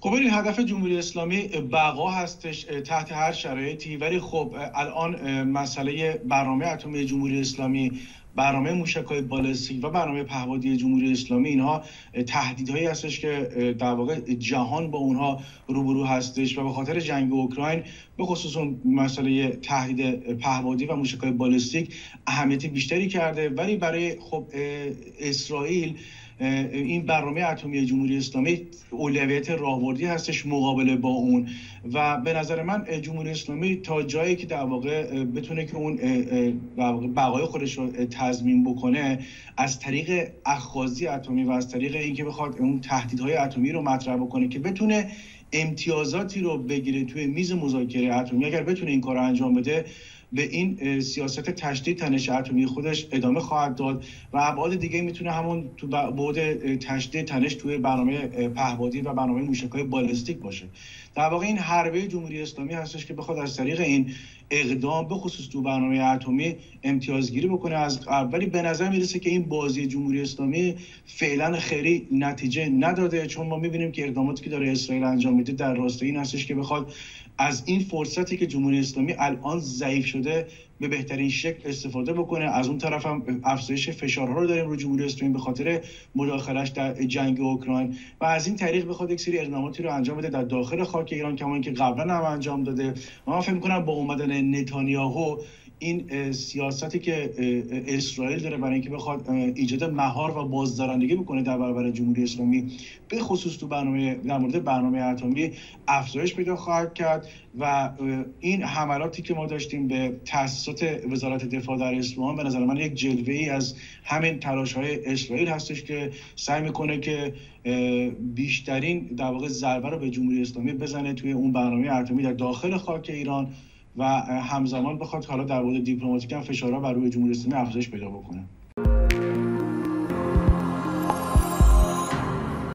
خب این هدف جمهوری اسلامی بقا هستش تحت هر شرایطی. ولی خب الان مسئله برنامه اتمی جمهوری اسلامی برنامه موشک‌های بالستیک و برنامه پهپادی جمهوری اسلامی اینها تهدیدهایی هستش که در واقع جهان با اونها روبرو هستش و به خاطر جنگ اوکراین به خصوص مسئله تهدید پهپادی و موشک‌های بالستیک اهمیت بیشتری کرده. ولی برای خب اسرائیل این برنامه اتمی جمهوری اسلامی اولویت راهبردی هستش مقابله با اون. و به نظر من جمهوری اسلامی تا جایی که در واقع بتونه که اون بقای خودش رو تضمین بکنه از طریق اخاذی اتمی و از طریق اینکه بخواد اون تهدیدهای اتمی رو مطرح بکنه که بتونه امتیازاتی رو بگیره توی میز مذاکره اتمی. اگر بتونه این کار رو انجام بده به این سیاست تشدید تنش اتمی خودش ادامه خواهد داد و ابعاد دیگه می‌تونه همون تو بعد تشدید تنش توی برنامه پهبادی و برنامه موشک‌های بالستیک باشه. در واقع این حربه جمهوری اسلامی هستش که بخواد از طریق این اقدام به خصوص تو برنامه اتمی امتیازگیری بکنه. از اولی به نظر می‌رسه که این بازی جمهوری اسلامی فعلا خیلی نتیجه نداده چون ما می‌بینیم که اقداماتی که داره اسرائیل انجام میده در راستای این هستش که بخواد از این فرصتی که جمهوری اسلامی الان ضعیف شده به بهترین شکل استفاده بکنه. از اون طرف هم افزایش فشارها رو داریم رو جمهوری اسلامی به خاطر مداخلش در جنگ اوکراین. و از این طریق بخواد یک سری اقداماتی رو انجام بده در داخل خاک ایران کما که قبلا هم انجام داده. من فکر کنم با اومدن نتانیاهو این سیاستی که اسرائیل داره برای اینکه بخواد ایجاد مهار و بازدارندگی بکنه در برابر جمهوری اسلامی به خصوص تو برنامه در مورد برنامه اتمی افزایش پیدا خواهد کرد و این حملاتی که ما داشتیم به تاسیسات وزارت دفاع در اصفهان به نظر من یک جلوه ای از همین تلاش های اسرائیل هستش که سعی می‌کنه که بیشترین در واقع ضربه رو به جمهوری اسلامی بزنه توی اون برنامه اتمی در داخل خاک ایران. و همزمان بخواد حالا در مورد دیپلماتیک هم فشارها بر روی جمهوری اسلامی افزایش پیدا بکنه.